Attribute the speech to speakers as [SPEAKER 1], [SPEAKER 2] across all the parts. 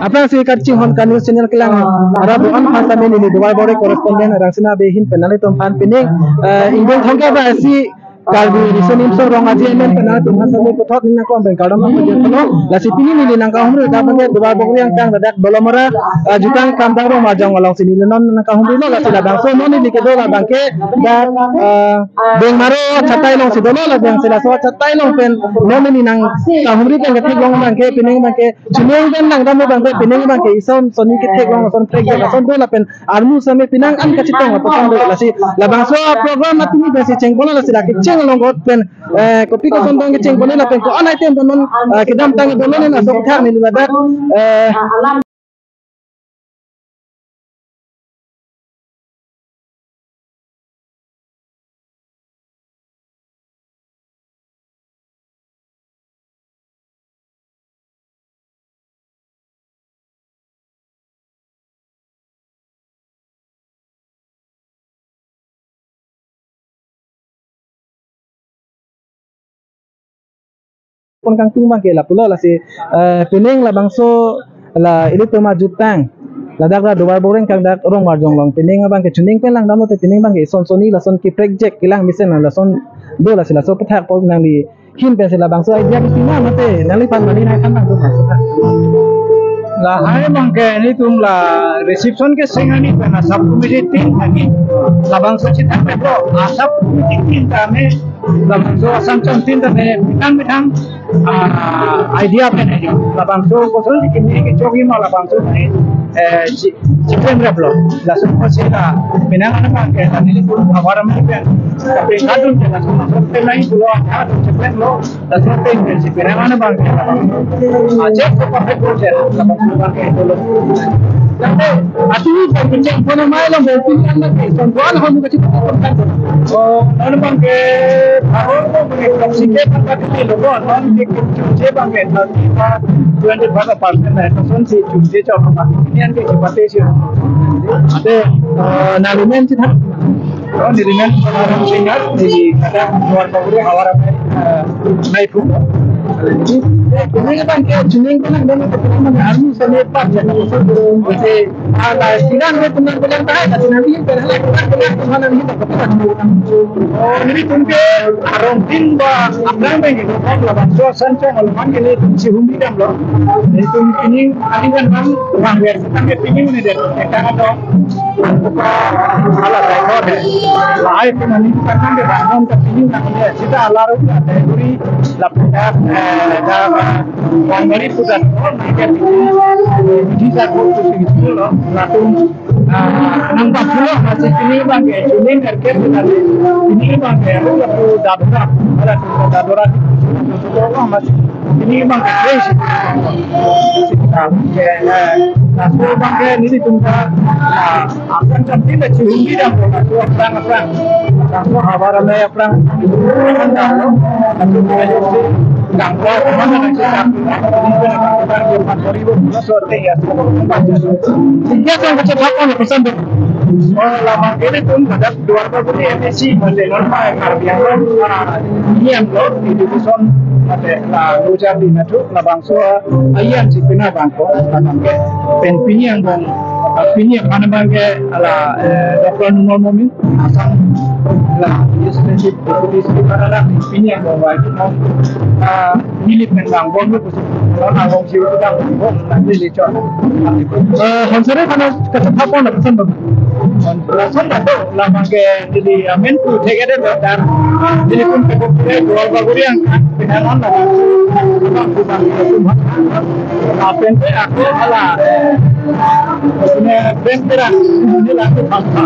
[SPEAKER 1] Apa sih karcing hon kan news channel kelang ara bu an hata meni ni dubai bore correspondent rangsina behin penali tompan pining kalbi risun imso rong aji emen pena tum hasami pothot nina ko ben kadam ko jen kono la si pini ni nang ka humre da bange dubai bore yang kang dadak dolomara jutang kam dang ro majang along sini. Non nang ka humre no la sila bang so no ni like do la bangke da beng maro chatai long si dolo la bang sila so chatai long pen. No ni nang ka humre pen ke long bangke pining bangke. Chuneng ben nang dam bangke pining bangke ison soni ke thek long son trek ya son do la pen. Armu same pinang an ka chitong ko tong do la si. La bang so program na tumi besi cheng bola la sila ke cheng long got pen kopi ko son dong ke cheng bola la pen ko anai tem don kedam tang don na so thar ni la pun kang tung bangke la pula la si pining la bangso. La ini tu majutang la dak la dubar boreng kang dak rong marjong long pining bangke chuning pen lang damo te pining bangke son soni la son ki project kilang misen la son do la sila so pathak po nang di hin pen sila bangso. Idea ki tina mate nali pan mali nai kan bang tu
[SPEAKER 2] la hai mangke ni tum la reception ke singa ni pena sab committee tin thagi la bang so chita pe bro? Asap committee tin ta me la bang so asam cham tin ta me mitang idea pe ne la bang so ko so ki ni ke chogi ma la bang so ni eh chipen re bro la so ko sila minang ana mangke ta ni pe kadun ke la so so pe nai bulo ha chipen lo la so pe ni chipen
[SPEAKER 1] যাতে আসুন
[SPEAKER 2] যে di orang singkat di kadang naik. Jadi,
[SPEAKER 1] ini kan kayak jenis kan ada yang terkenal dengan jadi kan kan kan
[SPEAKER 2] Oh, kan kan kan de de. La kan kan de bang kan ini kan bang ko ni ke ini sa ko tu si lo. La tum nampak pula masih ini ya ini kerja kita ini ya udah tuh dabra ada tuh masih ini ya nah so bang ya ini tunggu akan cantik apa kamu hawara me apa akan tahu atau kita Nak cakap ini pun akan kita buat ribu sorte ya
[SPEAKER 1] Sehingga kan kecepatan pesan
[SPEAKER 2] Oh, lama ini pun ada dua ribu di MSC masih normal si pina bangko bangke pen pini yang bang yang mana bangke ala dokter nomor momin asam la yesmensi deputi sekretara la pini yang bang wajib mau milik pen bang bang lu kalau nanggung siu itu bang bang nanti lecok
[SPEAKER 1] Hansare kana kecepatan pesan bang
[SPEAKER 2] Lasan itu lama ke jadi amin tu tega deh dan jadi pun dia jual yang pinjaman lah bukan bukan cuma apa yang aku ala tu pasta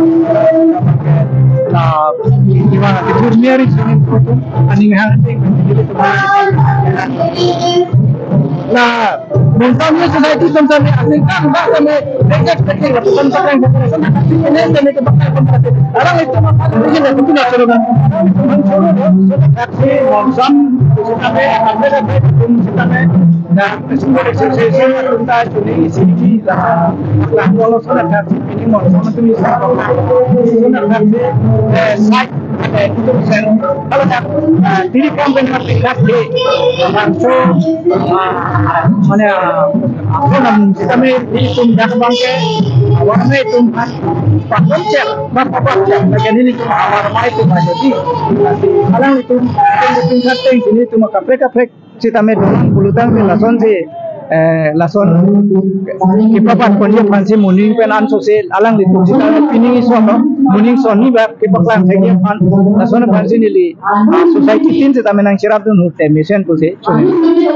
[SPEAKER 2] nah gimana? Di dunia ini sini. Pun aning hanting jadi
[SPEAKER 1] Nah, Bangsamnya society kebakar kompetitif. Orang itu itu
[SPEAKER 2] itu sen kalau dak diri kan benar benar di langsung mana apa nam kami di tum dak bangke warna itu pakon cek bapak cek bagian ini cuma warna itu jadi alang itu itu tingkat ini cuma kaprek kaprek cita medon lason si eh lason kipapan konje pansi muning pen an sosial alang di tu cita pining iso no? Muning soni ba kipaklan thegi pan. Lason pansi nili society tin cita menang sirap dun hute mission tu se chune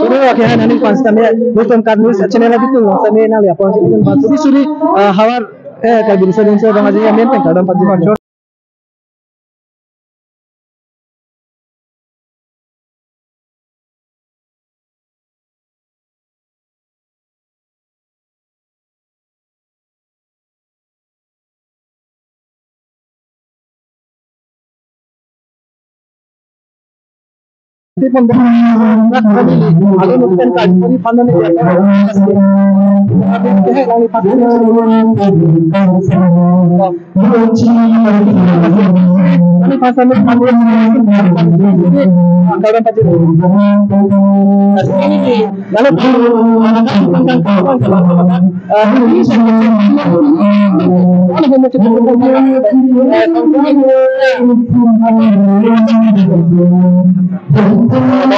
[SPEAKER 1] Suri wakil hai nani kwan sita me luton kad news channel lagi tu sa me na liya pon sita ba suri hawar eh kalbi bisa din sa rongaji amen pen kadam pati alo no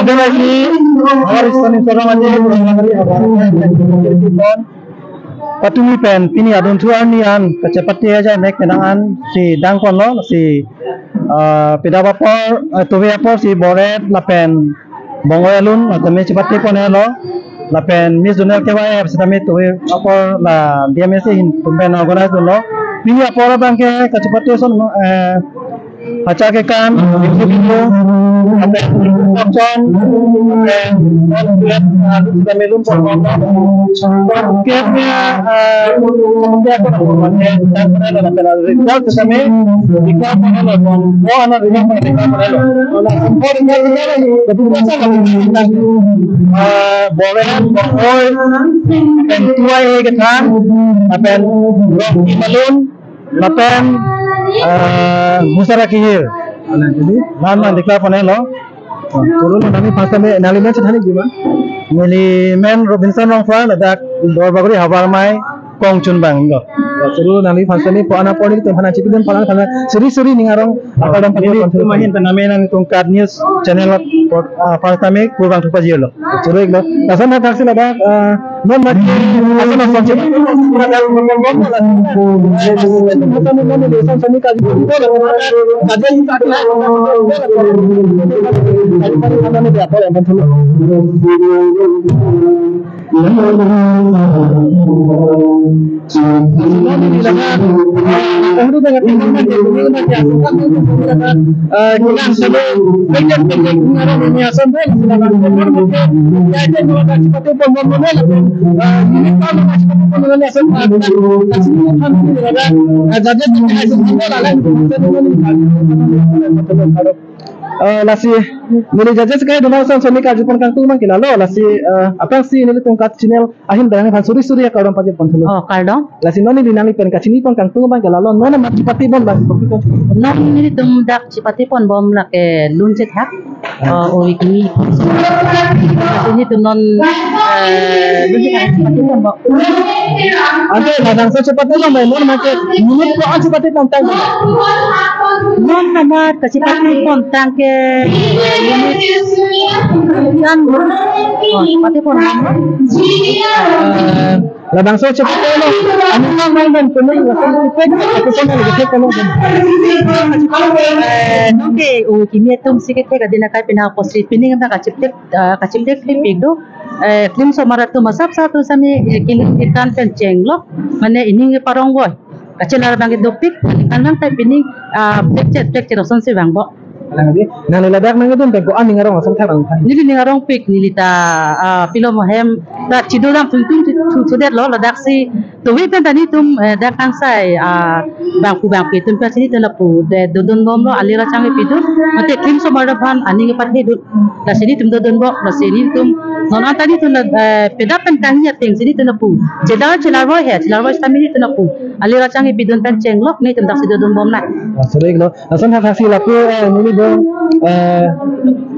[SPEAKER 1] ya ke pati pati tani seorang aja Patumi pen pini adun tuan ni an kecepati aja nek kenangan si dangkon lo si pida vapor tuve vapor si boret la pen bongo alun atau me cepati pon lo la pen mis dunia ke wae si tami tuve vapor la dia mesi hin tumpen organize lo pini vapor bangke kecepati son eh Acha ke kan, oh dan tua ini? Kan, apa lapen dikla pone lo turun nami fasa me nali men chani gima mili men robinson rong fa ladak dor bagri habar mai kong chun bang do turun nali fasa ni po ana poni te phana chitu den phana phana seri seri taname nan tungkat news channel fasa me kurang thupa jielo turun iglo nasan na taksi ladak non ma asan na ni kami desa seni kaji itu kaji itu adalah kaji kami ni apa yang penting Kemudian dengan tinggal macam ini macam apa kita sebut kerja kerja mengarah dunia sampai sedangkan pemain mungkin jadi dua kali seperti pemain pemain ini kalau masih kan lasi muli jaje sekali dona usan soni kaji pon kang tumang kilalo lasi apa sih ini tung kat channel ahin barang kan suri suri ya kaudam pati pon thulu
[SPEAKER 3] Oh, kardong.
[SPEAKER 1] lasi noni dinali pen kachini pon kang tumang kilalo nona mati pati pon kito
[SPEAKER 3] Nong ini tum dak cipati pon bom la ke lun cet hak. Oh, o iki. Ini tum non eh lun cet hak cipati pon bom.
[SPEAKER 1] make minit ko an cepatnya pon tang
[SPEAKER 3] Non cipati pon tang ke kan. Oh, cipati pon bom.
[SPEAKER 1] ladang sa cepatnya lo anu nang main main kuning lasi ipek aku pon lagi tek kalau
[SPEAKER 3] Eh, nong ke o kimi tum ke kadina kai pina ko si pining ba ka chiptek ka clip igdo eh film so marat tu masap satu sami kilik ikan pen cenglo mane ini parong boy? Kacelar bang dopik kan nang tai pining picture picture son si bang bo
[SPEAKER 1] nang ladak nang itu peko an ngarong asam thang ang
[SPEAKER 3] nili ni ngarong pik nili ta ah pilo mo hem ta chido dam tung tung tu tu det lo ladak si. Tuwi pen tani tum eh, da kan sai a bang pu bang tum pa sini tala pu de dodon bom lo alira changi pidu mate klim so mara ban ani ke pathe du. La sini tum dodon bom la sini tum. Nona tani tum peda pen tani ya teng sini tala pu. Jeda chila ro he chila ro sta mi tala pu. Alira changi pidu pen cheng lok ni tum dak si dodon bom na
[SPEAKER 1] Sorry lo. Asan ha kasi la eh muli do eh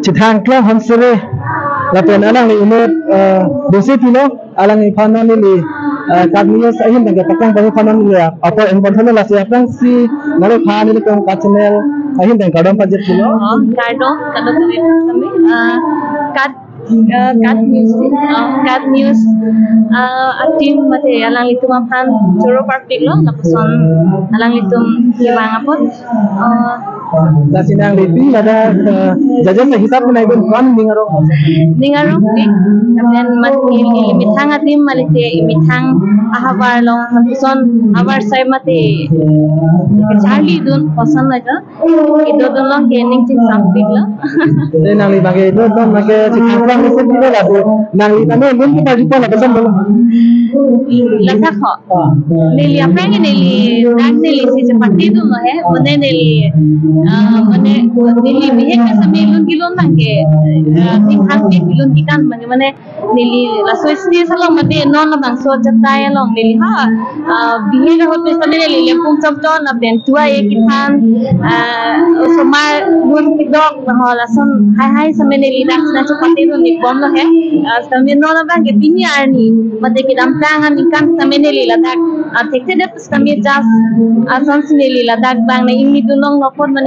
[SPEAKER 1] chithang klang hon sere la pen alang ni umur eh dosi tilo alang ni phana ni li kadmiyo sa hin daga takang bang phana ni ya apa en bon thola la si apang si nare phana ni ko ka channel ahin daga kadam pajet tilo
[SPEAKER 4] Cardo, kada kami. Uh, uh, cat news uh, cat news. Uh, at team mate alang litum aphan choro park piglo lapuson alang litum kibang apot
[SPEAKER 1] lasinang liti ada jajan na hitap na ibon kwan ningaro
[SPEAKER 4] ningaro ni then mat imithang atim malite imithang ahabar long hantuson abar sai mate charli dun pasan laga ido dun long kening chik something la
[SPEAKER 1] then nang ibage ido dun mage chik kurang ni sit dile lagu nang ibane mun kita jipa la pasan bolo lakha kho neli aprange neli nang neli si chapati dun hai mune neli মানে বিশেষকে আমি ইলুন কিলুন নাকে তিন হাত কে কিলুন কি কান মানে মানে নেলি লাসো স্নি সালং মতে নন বাং সো চাতাই লং নেলি হা বিহে রহত পে সালে নেলি লে পুম চপ টন আপেন তুয়া এ কি থান সোমার গুন
[SPEAKER 5] কি ডক হল আসন হাই হাই সামে নেলি দাস না চো পাতে তো নি বম লহে সামে নন বাং কে তিনি আরনি মতে কি দাম টাং আনি কান সামে নেলি লাদাক আর থেকে দেখ সামে জাস আসান সিনেলি লাদাক বাং না ইমনি দুনং নপন
[SPEAKER 1] মানে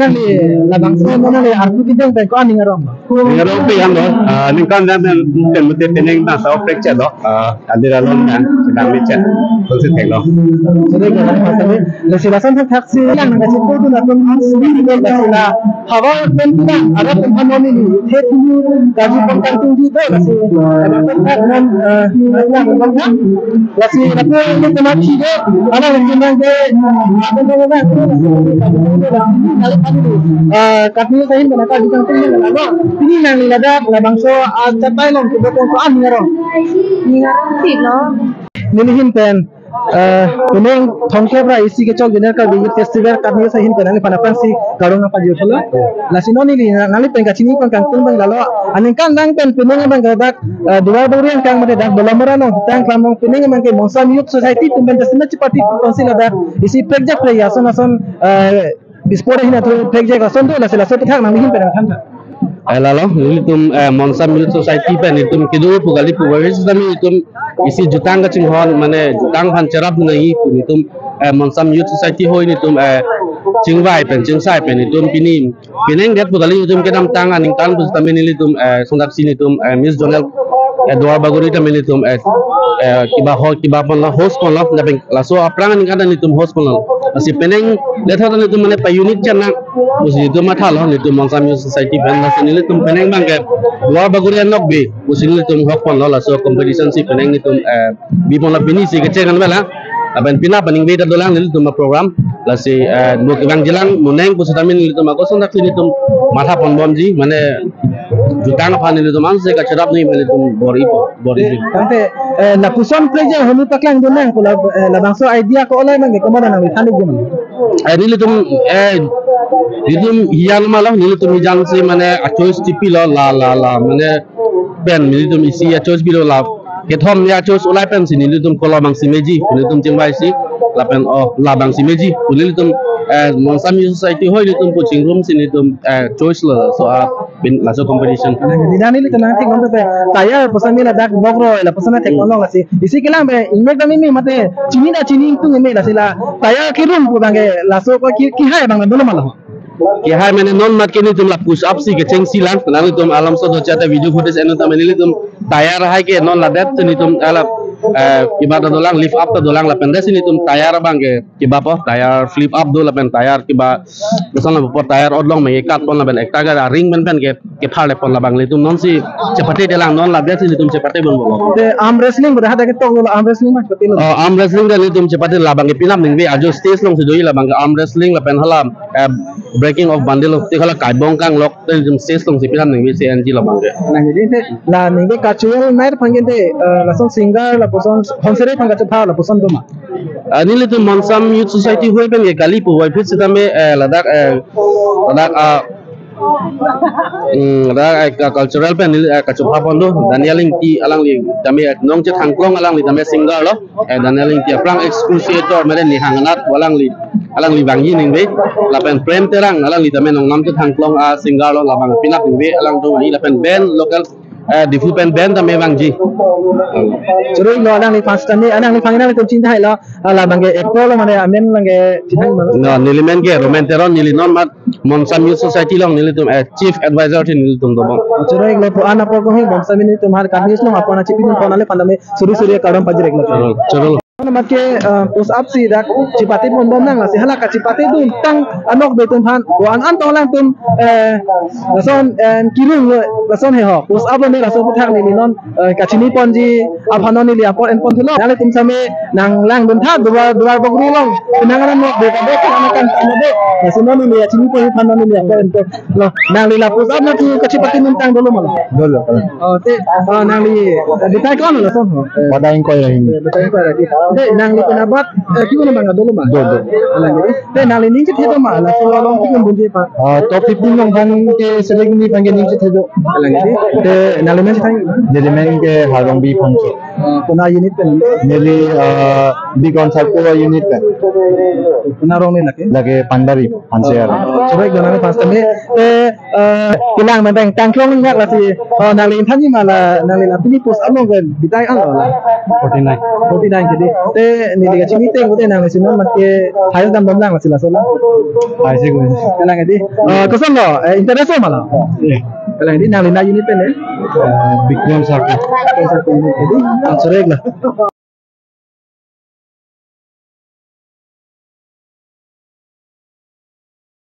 [SPEAKER 1] nani arku ti deng ko ani ngarom
[SPEAKER 5] Ngaro pe yang lo ning kan dan ten mute teneng na sa oprek cha do adira lon na dang me cha ko se thek lo
[SPEAKER 1] Sorry, gana ni fast tame la si lasan thak thak si lang na si podo na tum han si ni la an ngaro
[SPEAKER 4] ningarong tiglo
[SPEAKER 1] nilihin pen Kuning thongke pra isi ke chok dinner ka bigi festival ka ni sa hin pen. Ani pana pansi karong apa jiu tholo la sino ni li ngali pen ka chini kon kang tung bang lalo anin kan nang pen pining bang gadak dua durian kang mate dak belamara no. Tang klamong pining bang ke monsam youth society tum ben dasina chipati konsil ada isi project pre ya son son bispore hina tu project ason tu la sila so thak nang hin pen kan
[SPEAKER 5] Lalu, ini tuh monsa milik society pun itu kido pugali pugali itu kami itu isi jutaan kacung hal, mana jutaan pan cerap nih pun itu monsa milik society hoy ini tuh cing vai pun cing sai pun itu pini pini enggak pugali itu kita nam tangan ningkan pun kami ini tuh sundap sini tuh miss jurnal dua baguri kami ini tuh kibah hoy kibah pun lah host pun lah tapi langsung apa nih kan ini tuh host pun lah asi peneng letha ni itum mane pa unit chana pus itum matha lo ni itum Monsa Youth Society pen la sini itum peneng bangke dua baguri anok be pus ini itum hok so competition si peneng itum bi pon la si kan bela aben pina paning beda dolang nil tuma program. La si dua kibang jelang muneng pus tamin nil tuma kosong tak sini tum matha pon bomji mane jutang pa nil tuma se ka cerap ni mane tum bori bori si
[SPEAKER 1] Tante la puson project homi paklang dunang kula la bangso idea ko olay mang ko mana nang thani gimana
[SPEAKER 5] eh nil tum eh ditum hiyan malah nil tum hijan si mane a choice tipi la la la mane ben nil tum isi a choice bilo la ke thom ya choice ulai pen si nil tum kola bang si meji nil tum jengbai si la pen oh la bang si meji. Nil tum eh monsami society hoi nil tum coaching room si nil tum eh choice lo so a bin la so competition.
[SPEAKER 1] Dinani li tanang tik ngombe taya pesan la dak bogro la pesan tek nolong la si. Isi kilang be ingmek dami mi mate chini na chini tu ngeme la sila taya kirum pu bange la so ko ki ki hai bang dulu malah
[SPEAKER 5] कि हाय मैंने नॉन मत के नहीं तुम ला push up सी के चेंग सी लान ना तुम आलम सो चाहते वीडियो फुटेज एनो तम नहीं तुम तैयार है के नॉन ला देत नहीं तुम ala kiba ta dolang lift up ta dolang la pendes ini tum tayar bang ke kiba po tayar flip up do la pen tayar kiba la po tayar odlong me kat pon la ben ekta ga ring ben pen ke ke phar le pon la bang tum non si. Cepate de lang non la det ni tum cepate bon bolo
[SPEAKER 1] te arm wrestling ber hada ke tok lo arm wrestling pati lo
[SPEAKER 5] Oh, arm wrestling kan itu cepat lah bang pinam ning be ajo stage long sejoi lah bang arm wrestling lah pen halam. Eh, breaking of bundle of tikala kai bong kang lok tel jum stage long si pinam ning be CNG lah bang ke.
[SPEAKER 1] na jadi te la ninge cultural night phangin te la son singer la honsere phanga chu pha la person do ma
[SPEAKER 5] Ah, ni le tu monsam youth society hui pen ke kali pu wai fit sitam be eh, ladak ladak ada eh, cultural pen ni eh, kacupa pon do Daniel ing ti alang li kami eh, nong cet hangklong alang li kami single lo eh Daniel ing ti prang excruciator meren li hanganat walang li alang li bangi ning be lapen prem terang alang li kami nong nam cet hangklong a single lo labang pinak ning be alang do ni lapen band local eh di fu pen band kami bangji
[SPEAKER 1] churu lo anang ni fast ni anang ni phangina ni tum cinta hai lo. La bange ekko lo mane amen bange cinta ma
[SPEAKER 5] no nilimen ke romenteron nili non mat monsam youth society long nili tum eh, chief advisor ti nili tum do bang
[SPEAKER 1] churu ek lo po ana po ko hi bom samini tumhar kamis lo apona chipin ponale pandame suri suri kadam pajre ek lo.
[SPEAKER 5] Chorol, chorol.
[SPEAKER 1] Ano mat ke push up si dak? Cipati pon bom nang si hala ka cipati dun tang anok be tum han. Ko an an tong lang tum eh lason en kirung lo lason he ho. Push up ni lason puthak ni ni non. Ka chini pon ji aphanon ni li apon en pon thulo nale tum same nang lang dun thak dua dua bogri long. Pinangaran mo be ka be ka na kan tan be. Lason ni li chini pon phanon ni apon en pon lo. Nang li la push up na tu ka cipati nun tang dolo mala
[SPEAKER 2] dolo
[SPEAKER 1] oh te nang li ditai kon lason ho.
[SPEAKER 2] Padain ko yahin
[SPEAKER 1] Betul ko lagi. Te nang li penabat eh kiyo naman nga dolo ma.
[SPEAKER 2] Dolo.
[SPEAKER 1] Alang. Te nang li ninjit hito ma la so long kiyo bunji pa.
[SPEAKER 2] Ah, top 15 long bang ke select ni bang ni chhe do
[SPEAKER 1] Alang. Te nang men thai.
[SPEAKER 2] nili men ke harong bi phangche
[SPEAKER 1] Kuna unit pen.
[SPEAKER 2] nili bi concert ko unit pe
[SPEAKER 1] Kuna rong ni laki.
[SPEAKER 2] lage pandari panse ar
[SPEAKER 1] Coba gana ni pas tadi. Te kilang menteng tangkong ni hak lati oh nalin thanyi mala nalin lati ni pus among ke bitai ang la
[SPEAKER 2] 49
[SPEAKER 1] 49 jadi te ni dia chini te ngote nang sino mat ke hayo dam dam lang sila sola
[SPEAKER 2] hai se gun
[SPEAKER 1] kalang edi oh kosan lo interest mala kalang edi nalin na unit pen eh big jam sarko jadi answer ek lah